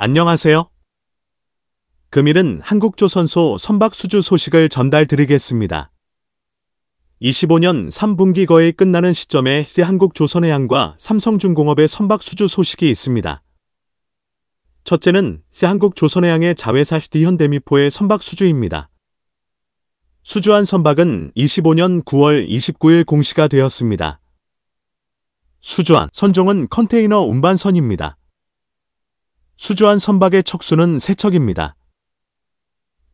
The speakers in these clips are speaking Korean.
안녕하세요. 금일은 한국조선소 선박 수주 소식을 전달드리겠습니다. 25년 3분기 거의 끝나는 시점에 한국조선해양과 삼성중공업의 선박 수주 소식이 있습니다. 첫째는 한국조선해양의 자회사 현대미포의 선박 수주입니다. 수주한 선박은 25년 9월 29일 공시가 되었습니다. 수주한 선종은 컨테이너 운반선입니다. 수주한 선박의 척수는 3척입니다.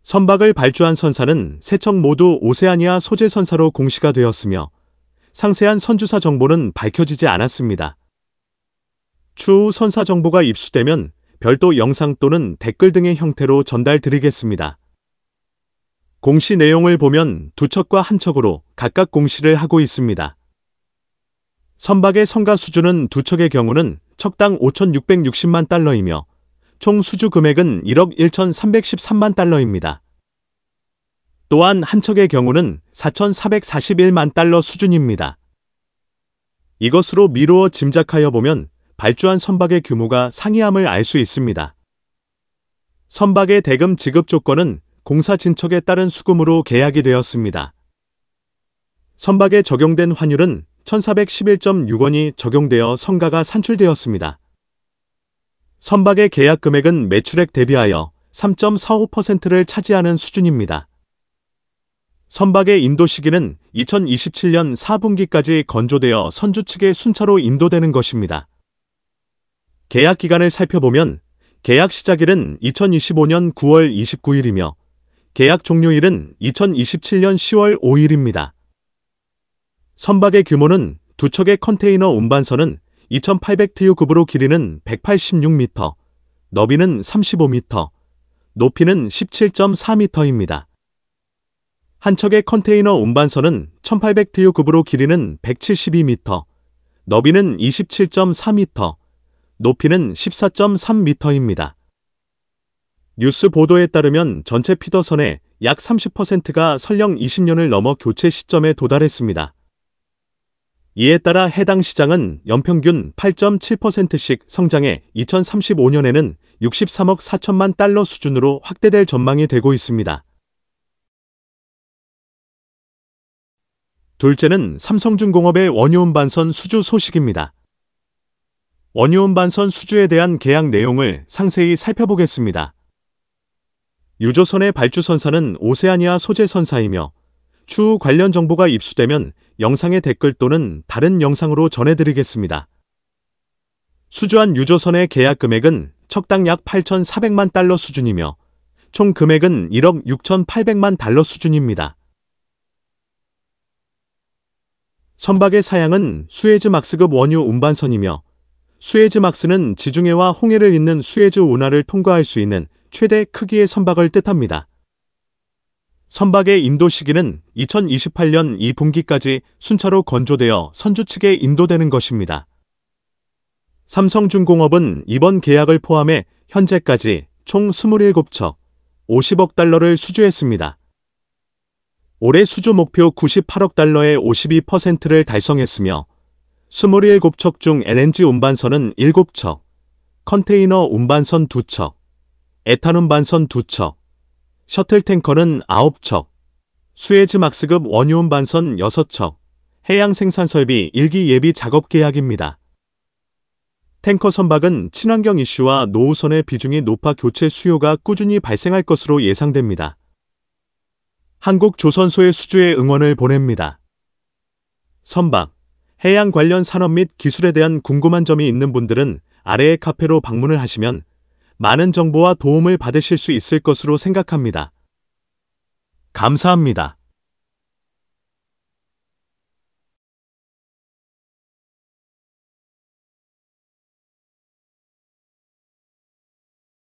선박을 발주한 선사는 3척 모두 오세아니아 소재 선사로 공시가 되었으며 상세한 선주사 정보는 밝혀지지 않았습니다. 추후 선사 정보가 입수되면 별도 영상 또는 댓글 등의 형태로 전달드리겠습니다. 공시 내용을 보면 두 척과 한 척으로 각각 공시를 하고 있습니다. 선박의 성가 수주는 두 척의 경우는 척당 5,660만 달러이며 총 수주 금액은 1억 1,313만 달러입니다. 또한 한 척의 경우는 4,441만 달러 수준입니다. 이것으로 미루어 짐작하여 보면 발주한 선박의 규모가 상이함을 알 수 있습니다. 선박의 대금 지급 조건은 공사 진척에 따른 수금으로 계약이 되었습니다. 선박에 적용된 환율은 1411.6원이 적용되어 성가가 산출되었습니다. 선박의 계약 금액은 매출액 대비하여 3.45%를 차지하는 수준입니다. 선박의 인도 시기는 2027년 4분기까지 건조되어 선주 측에 순차로 인도되는 것입니다. 계약 기간을 살펴보면 계약 시작일은 2025년 9월 29일이며 계약 종료일은 2027년 10월 5일입니다. 선박의 규모는 두 척의 컨테이너 운반선은 2800TU급으로 길이는 186m, 너비는 35m, 높이는 17.4m입니다. 한 척의 컨테이너 운반선은 1800TU급으로 길이는 172m, 너비는 27.4m, 높이는 14.3m입니다. 뉴스 보도에 따르면 전체 피더선의 약 30%가 설령 20년을 넘어 교체 시점에 도달했습니다. 이에 따라 해당 시장은 연평균 8.7%씩 성장해 2035년에는 63억 4천만 달러 수준으로 확대될 전망이 되고 있습니다. 둘째는 삼성중공업의 원유운반선 수주 소식입니다. 원유운반선 수주에 대한 계약 내용을 상세히 살펴보겠습니다. 유조선의 발주선사는 오세아니아 소재선사이며 추후 관련 정보가 입수되면 영상의 댓글 또는 다른 영상으로 전해드리겠습니다. 수주한 유조선의 계약 금액은 척당 약 8,400만 달러 수준이며 총 금액은 1억 6,800만 달러 수준입니다. 선박의 사양은 수에즈 막스급 원유 운반선이며 수에즈 막스는 지중해와 홍해를 잇는 수에즈 운하를 통과할 수 있는 최대 크기의 선박을 뜻합니다. 선박의 인도 시기는 2028년 2분기까지 순차로 건조되어 선주 측에 인도되는 것입니다. 삼성중공업은 이번 계약을 포함해 현재까지 총 27척 50억 달러를 수주했습니다. 올해 수주 목표 98억 달러의 52%를 달성했으며 27척 중 LNG 운반선은 7척, 컨테이너 운반선 2척, 에탄 운반선 2척, 셔틀 탱커는 9척, 수에즈 막스급 원유운 반선 6척, 해양 생산 설비 1기 예비 작업 계약입니다. 탱커 선박은 친환경 이슈와 노후선의 비중이 높아 교체 수요가 꾸준히 발생할 것으로 예상됩니다. 한국 조선소의 수주에 응원을 보냅니다. 선박, 해양 관련 산업 및 기술에 대한 궁금한 점이 있는 분들은 아래의 카페로 방문을 하시면 많은 정보와 도움을 받으실 수 있을 것으로 생각합니다. 감사합니다.